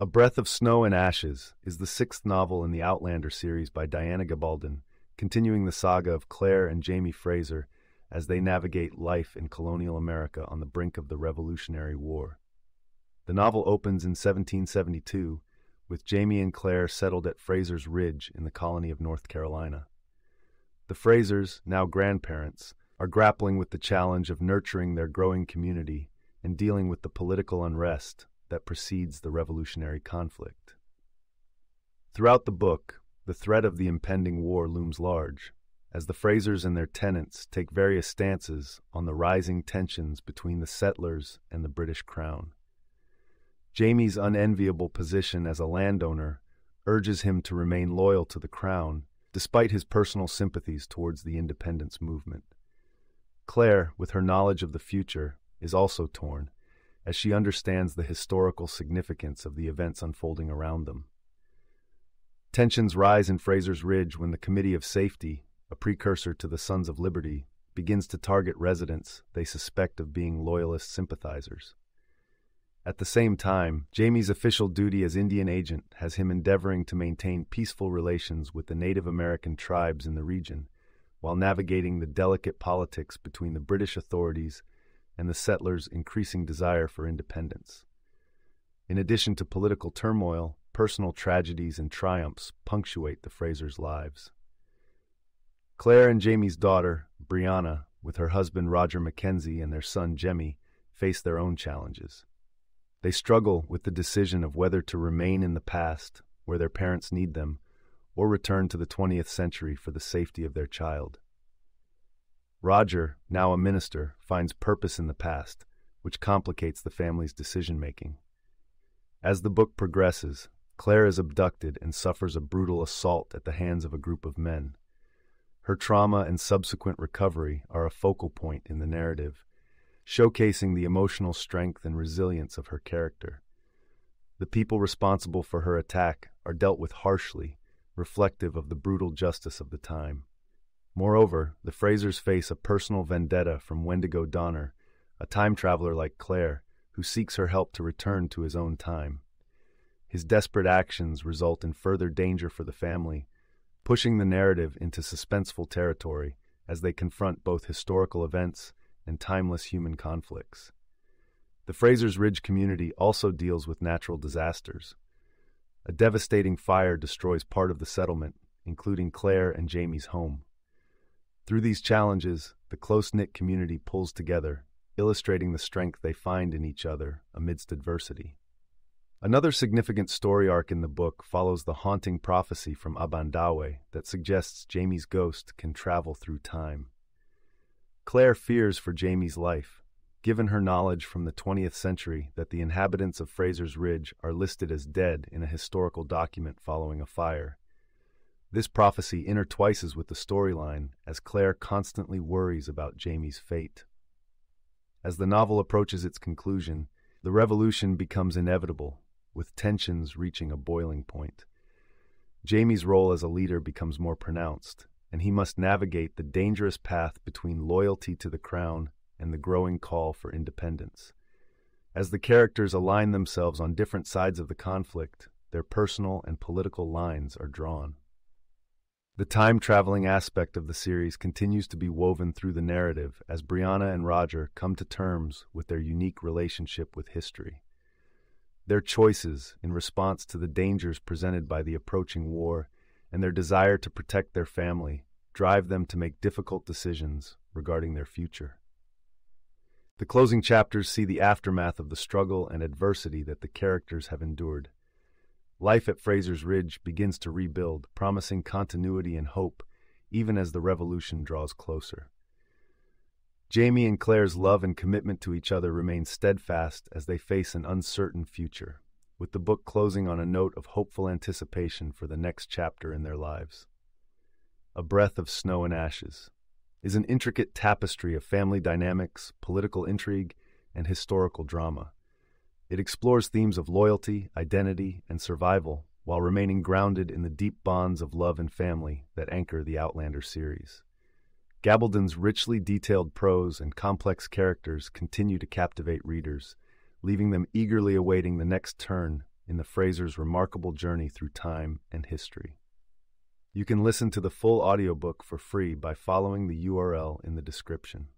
A Breath of Snow and Ashes is the sixth novel in the Outlander series by Diana Gabaldon, continuing the saga of Claire and Jamie Fraser as they navigate life in colonial America on the brink of the Revolutionary War. The novel opens in 1772 with Jamie and Claire settled at Fraser's Ridge in the colony of North Carolina. The Frasers, now grandparents, are grappling with the challenge of nurturing their growing community and dealing with the political unrest that precedes the revolutionary conflict. Throughout the book, the threat of the impending war looms large, as the Frasers and their tenants take various stances on the rising tensions between the settlers and the British Crown. Jamie's unenviable position as a landowner urges him to remain loyal to the Crown, despite his personal sympathies towards the independence movement. Claire, with her knowledge of the future, is also torn, as she understands the historical significance of the events unfolding around them. Tensions rise in Fraser's Ridge when the Committee of Safety, a precursor to the Sons of Liberty, begins to target residents they suspect of being Loyalist sympathizers. At the same time, Jamie's official duty as Indian agent has him endeavoring to maintain peaceful relations with the Native American tribes in the region, while navigating the delicate politics between the British authorities and the settlers' increasing desire for independence. In addition to political turmoil, personal tragedies and triumphs punctuate the Frasers' lives. Claire and Jamie's daughter, Brianna, with her husband Roger Mackenzie and their son Jemmy, face their own challenges. They struggle with the decision of whether to remain in the past, where their parents need them, or return to the 20th century for the safety of their child. Roger, now a minister, finds purpose in the past, which complicates the family's decision making. As the book progresses, Claire is abducted and suffers a brutal assault at the hands of a group of men. Her trauma and subsequent recovery are a focal point in the narrative, showcasing the emotional strength and resilience of her character. The people responsible for her attack are dealt with harshly, reflective of the brutal justice of the time. Moreover, the Frasers face a personal vendetta from Wendigo Donner, a time traveler like Claire, who seeks her help to return to his own time. His desperate actions result in further danger for the family, pushing the narrative into suspenseful territory as they confront both historical events and timeless human conflicts. The Fraser's Ridge community also deals with natural disasters. A devastating fire destroys part of the settlement, including Claire and Jamie's home. Through these challenges, the close knit community pulls together, illustrating the strength they find in each other amidst adversity. Another significant story arc in the book follows the haunting prophecy from Abandawe that suggests Jamie's ghost can travel through time. Claire fears for Jamie's life, given her knowledge from the 20th century that the inhabitants of Fraser's Ridge are listed as dead in a historical document following a fire. This prophecy intertwices with the storyline as Claire constantly worries about Jamie's fate. As the novel approaches its conclusion, the revolution becomes inevitable, with tensions reaching a boiling point. Jamie's role as a leader becomes more pronounced, and he must navigate the dangerous path between loyalty to the crown and the growing call for independence. As the characters align themselves on different sides of the conflict, their personal and political lines are drawn. The time traveling aspect of the series continues to be woven through the narrative as Brianna and Roger come to terms with their unique relationship with history. Their choices in response to the dangers presented by the approaching war and their desire to protect their family drive them to make difficult decisions regarding their future. The closing chapters see the aftermath of the struggle and adversity that the characters have endured. Life at Fraser's Ridge begins to rebuild, promising continuity and hope, even as the revolution draws closer. Jamie and Claire's love and commitment to each other remain steadfast as they face an uncertain future, with the book closing on a note of hopeful anticipation for the next chapter in their lives. A Breath of Snow and Ashes is an intricate tapestry of family dynamics, political intrigue, and historical drama. It explores themes of loyalty, identity, and survival while remaining grounded in the deep bonds of love and family that anchor the Outlander series. Gabaldon's richly detailed prose and complex characters continue to captivate readers, leaving them eagerly awaiting the next turn in the Frasers' remarkable journey through time and history. You can listen to the full audiobook for free by following the URL in the description.